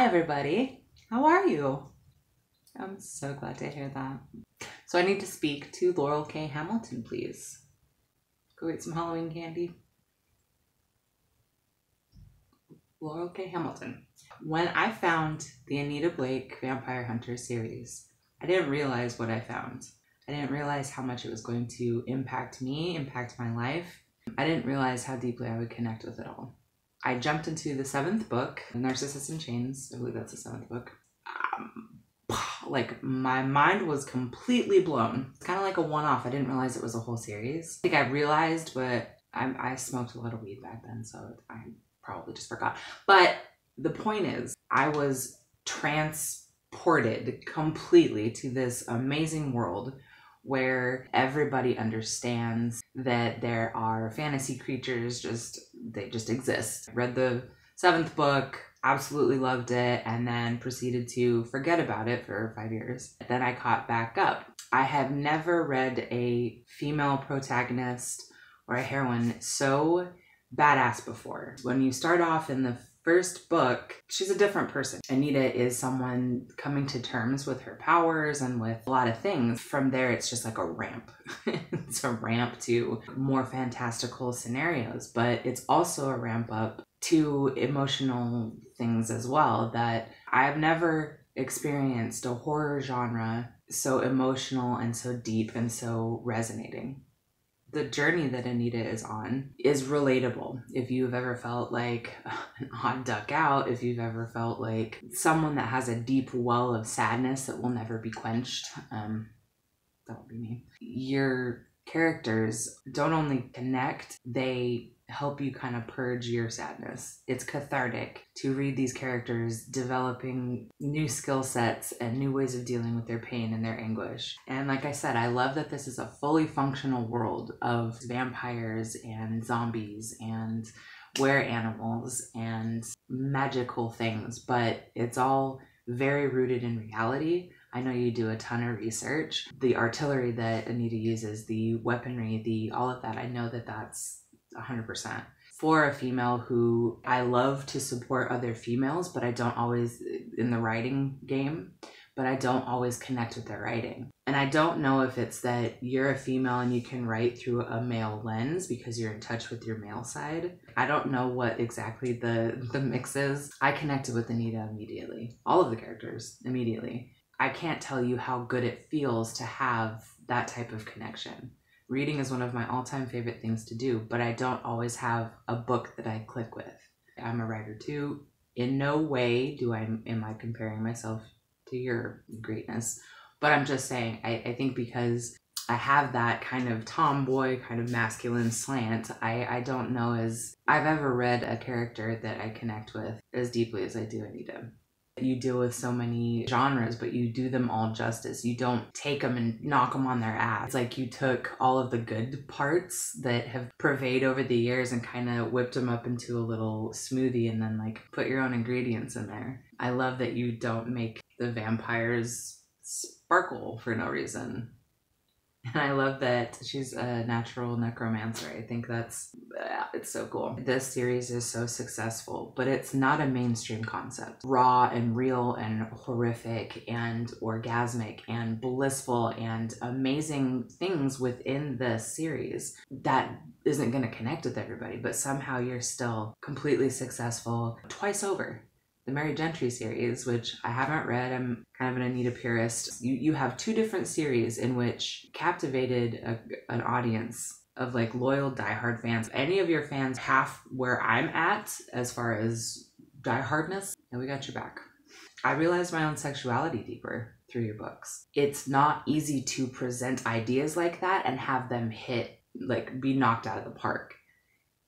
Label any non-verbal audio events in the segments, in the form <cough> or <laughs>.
Hi, everybody. How are you? I'm so glad to hear that. So, I need to speak to Laurell K. Hamilton, please. Go get some Halloween candy. Laurell K. Hamilton. When I found the Anita Blake Vampire Hunter series, I didn't realize what I found. I didn't realize how much it was going to impact me, impact my life. I didn't realize how deeply I would connect with it all. I jumped into the seventh book, Narcissus in Chains. I believe that's the seventh book. Um, <sighs> like my mind was completely blown. It's kind of like a one-off. I didn't realize it was a whole series. I think I realized, but I, I smoked a lot of weed back then, so I probably just forgot. But the point is, I was transported completely to this amazing world where everybody understands that there are fantasy creatures just they just exist. read the seventh book, absolutely loved it, and then proceeded to forget about it for five years. Then I caught back up. I have never read a female protagonist or a heroine so badass before. When you start off in the first book, she's a different person. Anita is someone coming to terms with her powers and with a lot of things. From there, it's just like a ramp. <laughs> it's a ramp to more fantastical scenarios, but it's also a ramp up to emotional things as well that I've never experienced a horror genre so emotional and so deep and so resonating the journey that Anita is on is relatable. If you've ever felt like <laughs> an odd duck out, if you've ever felt like someone that has a deep well of sadness that will never be quenched, um, that would be me. Your characters don't only connect, they help you kind of purge your sadness. It's cathartic to read these characters developing new skill sets and new ways of dealing with their pain and their anguish. And like I said, I love that this is a fully functional world of vampires and zombies and were animals and magical things, but it's all very rooted in reality. I know you do a ton of research. The artillery that Anita uses, the weaponry, the all of that, I know that that's 100%. For a female who I love to support other females, but I don't always in the writing game, but I don't always connect with their writing. And I don't know if it's that you're a female and you can write through a male lens because you're in touch with your male side. I don't know what exactly the the mix is. I connected with Anita immediately. All of the characters immediately. I can't tell you how good it feels to have that type of connection reading is one of my all-time favorite things to do but i don't always have a book that i click with. I'm a writer too. In no way do i am i comparing myself to your greatness but i'm just saying i, I think because i have that kind of tomboy kind of masculine slant i i don't know as i've ever read a character that i connect with as deeply as i do anita you deal with so many genres, but you do them all justice. You don't take them and knock them on their ass. It's like you took all of the good parts that have pervaded over the years and kind of whipped them up into a little smoothie and then like put your own ingredients in there. I love that you don't make the vampires sparkle for no reason. And <laughs> I love that she's a natural necromancer. I think that's it's so cool. This series is so successful, but it's not a mainstream concept. Raw and real and horrific and orgasmic and blissful and amazing things within the series that isn't going to connect with everybody, but somehow you're still completely successful twice over the Merry Gentry series, which I haven't read. I'm kind of an Anita purist. You you have two different series in which captivated a, an audience of like loyal diehard fans. Any of your fans half where I'm at as far as diehardness, and we got your back. I realized my own sexuality deeper through your books. It's not easy to present ideas like that and have them hit like be knocked out of the park.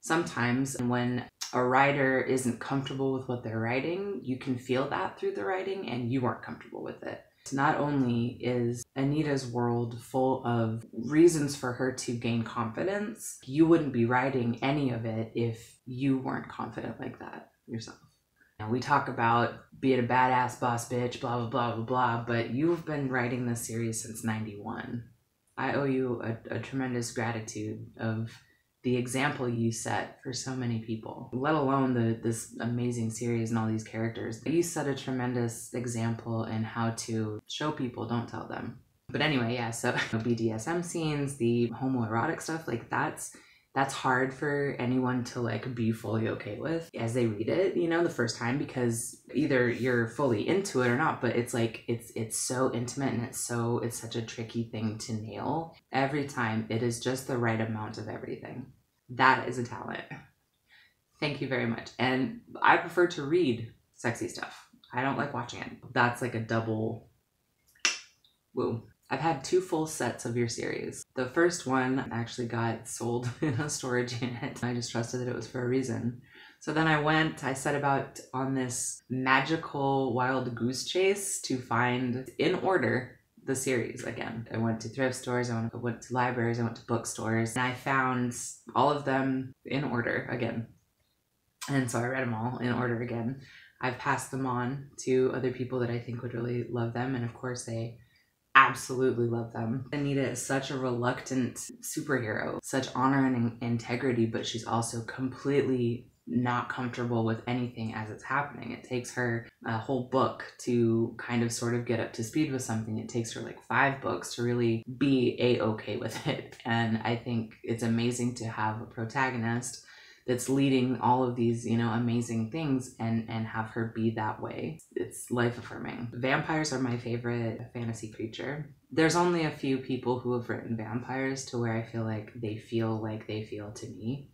Sometimes when a writer isn't comfortable with what they're writing, you can feel that through the writing and you aren't comfortable with it. Not only is Anita's world full of reasons for her to gain confidence, you wouldn't be writing any of it if you weren't confident like that yourself. Now, we talk about being a badass boss bitch, blah, blah, blah, blah, blah, but you've been writing this series since 91. I owe you a, a tremendous gratitude of the example you set for so many people, let alone the this amazing series and all these characters. You set a tremendous example in how to show people, don't tell them. But anyway, yeah, so <laughs> BDSM scenes, the homoerotic stuff, like that's that's hard for anyone to like be fully okay with as they read it you know the first time because either you're fully into it or not but it's like it's it's so intimate and it's so it's such a tricky thing to nail every time. It is just the right amount of everything. That is a talent. Thank you very much. And i prefer to read sexy stuff. I don't like watching it. That's like a double woo I've had two full sets of your series. The first one actually got sold <laughs> in a storage unit. I just trusted that it was for a reason. So then I went, I set about on this magical wild goose chase to find in order the series again. I went to thrift stores, I went, to libraries, I went to bookstores, and I found all of them in order again. And so I read them all in order again. I've passed them on to other people that I think would really love them, and of course, they absolutely love them. Anita is such a reluctant superhero, such honor and integrity, but she's also completely not comfortable with anything as it's happening. It takes her a whole book to kind of sort of get up to speed with something. It takes her like five books to really be a okay with it. And I think it's amazing to have a protagonist that's leading all of these you know amazing things and and have her be that way. It's life affirming vampires are my favorite fantasy creature. There's only a few people who have written vampires to where i feel like they feel like they feel to me.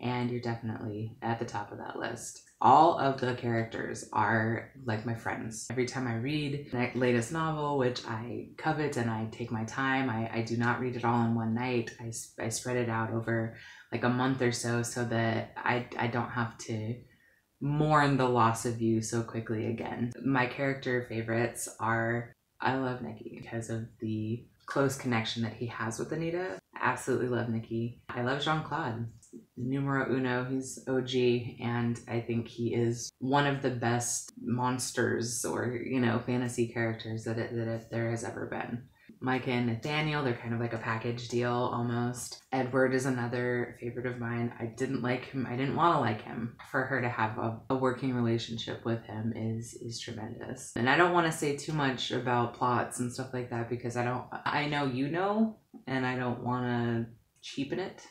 And you're definitely at the top of that list all of the characters are like my friends. Every time I read the latest novel, which I covet and I take my time, I, I do not read it all in one night. I, I spread it out over like a month or so so that I, I don't have to mourn the loss of you so quickly again. My character favorites are I love Nicky because of the close connection that he has with Anita. I absolutely love Nicky. I love Jean Claude. Numero uno, he's OG, and I think he is one of the best monsters or, you know, fantasy characters that, it, that it, there has ever been. Micah and Nathaniel, they're kind of like a package deal almost. Edward is another favorite of mine. I didn't like him. I didn't want to like him. For her to have a, a working relationship with him is is tremendous. And I don't want to say too much about plots and stuff like that because I don't I know you know and I don't want to cheapen it.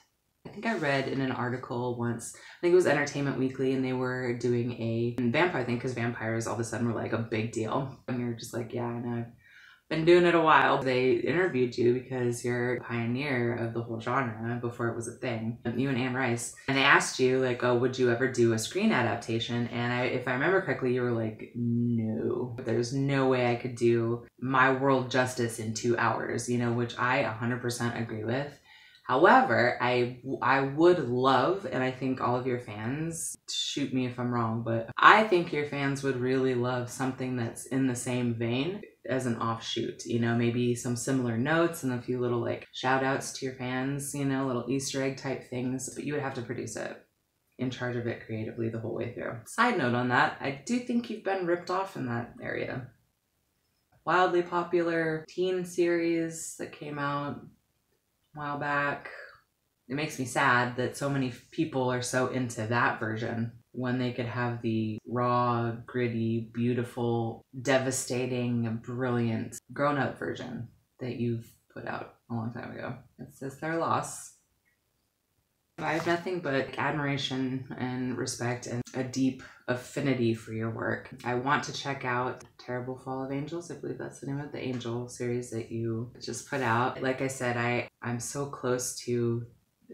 I think I read in an article once, I think it was Entertainment Weekly, and they were doing a vampire thing because vampires all of a sudden were like a big deal. And you're just like, yeah, I know I've been doing it a while. They interviewed you because you're a pioneer of the whole genre before it was a thing. Um, you and Anne Rice. And they asked you, like, oh, would you ever do a screen adaptation? And I, if I remember correctly, you were like, no. There's no way I could do my world justice in two hours, you know, which I 100% agree with. However, I I would love, and I think all of your fans shoot me if I'm wrong, but I think your fans would really love something that's in the same vein as an offshoot, you know, maybe some similar notes and a few little like shout outs to your fans, you know, little Easter egg type things, but you would have to produce it in charge of it creatively the whole way through. Side note on that, I do think you've been ripped off in that area. Wildly popular teen series that came out while back. It makes me sad that so many people are so into that version when they could have the raw, gritty, beautiful, devastating, brilliant grown up version that you've put out a long time ago. It's just their loss. I have nothing but admiration and respect and a deep affinity for your work. I want to check out Terrible Fall of Angels. I believe that's the name of the Angel series that you just put out. Like I said, I I'm so close to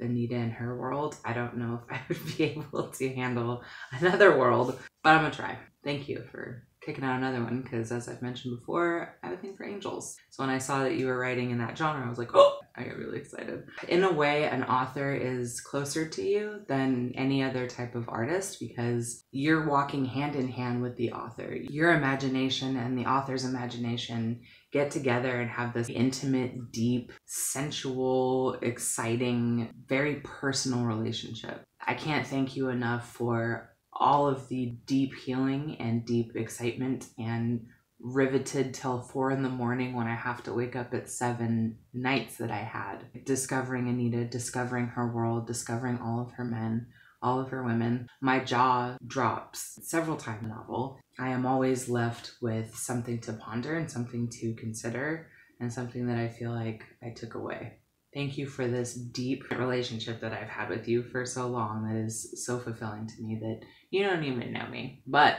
Anita and her world, I don't know if <laughs> I would be able to handle another world, but I'm gonna try. Thank you for kicking out another one because, as I've mentioned before, I have a thing for angels. So when I saw that you were writing in that genre, I was like, oh, I got really excited. In a way, an author is closer to you than any other type of artist because you're walking hand in hand with the author. Your imagination and the author's imagination get together and have this intimate, deep, sensual, exciting, very personal relationship. I can't thank you enough for all of the deep healing and deep excitement and riveted till four in the morning when I have to wake up at seven nights that I had. Discovering Anita, discovering her world, discovering all of her men, all of her women. My jaw drops several times in the novel. I am always left with something to ponder and something to consider and something that I feel like I took away. Thank you for this deep relationship that I've had with you for so long that is so fulfilling to me that you don't even know me. But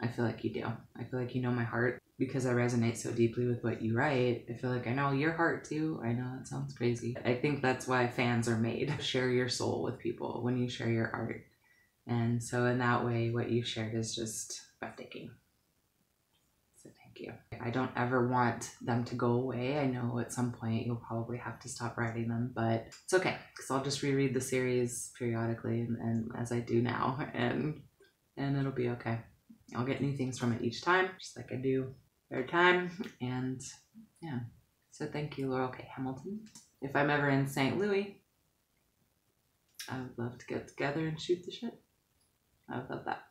I feel like you do. I feel like you know my heart because I resonate so deeply with what you write. I feel like I know your heart too. I know that sounds crazy. I think that's why fans are made. <laughs> Share your soul with people when you share your art. And so, in that way, what you shared is just breathtaking. You. I don't ever want them to go away. I know at some point you'll probably have to stop writing them, but it's okay because I'll just reread the series periodically and, and as I do now, <laughs> and and it'll be okay. I'll get new things from it each time, just like I do every time. And yeah. So thank you, Laurell K. Hamilton. If I'm ever in St. Louis, I would love to get together and shoot the shit. I would love that.